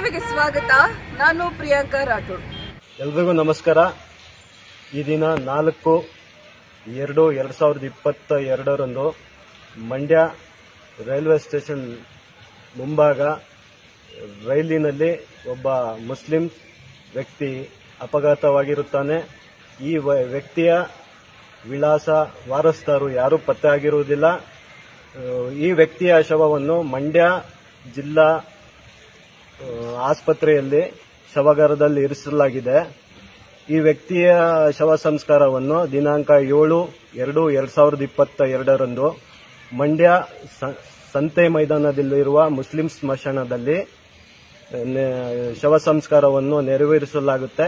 ನಾನು ಪ್ರಿಯಾಂಕಾ ರಾಠೋಡ್. ಎಲ್ರಿಗೂ ನಮಸ್ಕಾರ. ಈ ದಿನ ನಾಲ್ಕು ಎರಡು ಎರಡು ಸಾವಿರದ ಇಪ್ಪತ್ತ ಎರಡರಂದು ಮಂಡ್ಯ ರೈಲ್ವೆ ಸ್ಟೇಷನ್ ಮುಂಭಾಗ ರೈಲಿನಲ್ಲಿ ಒಬ್ಬ ಮುಸ್ಲಿಂ ವ್ಯಕ್ತಿ ಅಪಘಾತವಾಗಿರುತ್ತಾನೆ. ಈ ವ್ಯಕ್ತಿಯ ವಿಳಾಸ ವಾರಸ್ದಾರು ಯಾರೂ ಪತ್ತೆ ಆಗಿರುವುದಿಲ್ಲ. ಈ ವ್ಯಕ್ತಿಯ ಶವವನ್ನು ಮಂಡ್ಯ ಜಿಲ್ಲಾ ಆಸ್ಪತ್ರೆಯಲ್ಲಿ ಶವಗಾರದಲ್ಲಿ ಇರಿಸಲಾಗಿದೆ. ಈ ವ್ಯಕ್ತಿಯ ಶವ ಸಂಸ್ಕಾರವನ್ನು ದಿನಾಂಕ ಏಳು ಎರಡು ಎರಡ್ ಸಾವಿರದ ಇಪ್ಪತ್ತ ಎರಡರಂದು ಮಂಡ್ಯ ಸಂತೆ ಮೈದಾನದಲ್ಲಿರುವ ಮುಸ್ಲಿಂ ಸ್ಮಶಾನದಲ್ಲಿ ಶವ ಸಂಸ್ಕಾರವನ್ನು ನೆರವೇರಿಸಲಾಗುತ್ತೆ.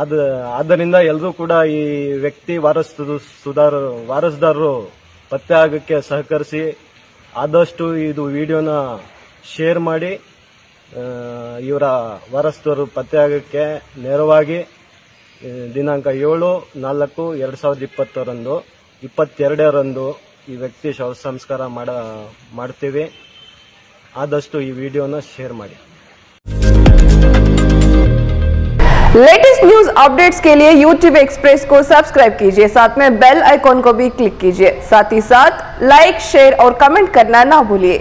ಆದ, ಆದ್ದರಿಂದ ಎಲ್ಲರೂ ಕೂಡ ಈ ವ್ಯಕ್ತಿ ವಾರಸ್ ಸುಧಾರ ವಾರಸ್ದಾರರು ಪತ್ತೆ ಆಗಕ್ಕೆ ಸಹಕರಿಸಿ ಆದಷ್ಟು ಇದು ವಿಡಿಯೋನ ಶೇರ್ ಮಾಡಿ ಇವರ ವಾರಸ್ತರು ಪತ್ತೆ ಆಗಕ್ಕೆ ನೇರವಾಗಿ ಆ, ದಿನಾಂಕ ಏಳು ನಾಲ್ಕು ಎರಡು ಸಾವಿರದ ಇಪ್ಪತ್ತರಂದು ಇಪ್ಪತ್ತೆರಡರಂದು ಈ ವ್ಯಕ್ತಿ ಶವ ಸಂಸ್ಕಾರ ಮಾಡ ಮಾಡ್ತೀವಿ ಆದಷ್ಟು ಈ ವಿಡಿಯೋನ ಶೇರ್ ಮಾಡಿ लेटेस्ट न्यूज अपडेट्स के लिए YouTube एक्सप्रेस को सब्सक्राइब कीजिए साथ में बेल आइकॉन को भी क्लिक कीजिए साथ ही साथ लाइक शेयर और कमेंट करना ना भूलिए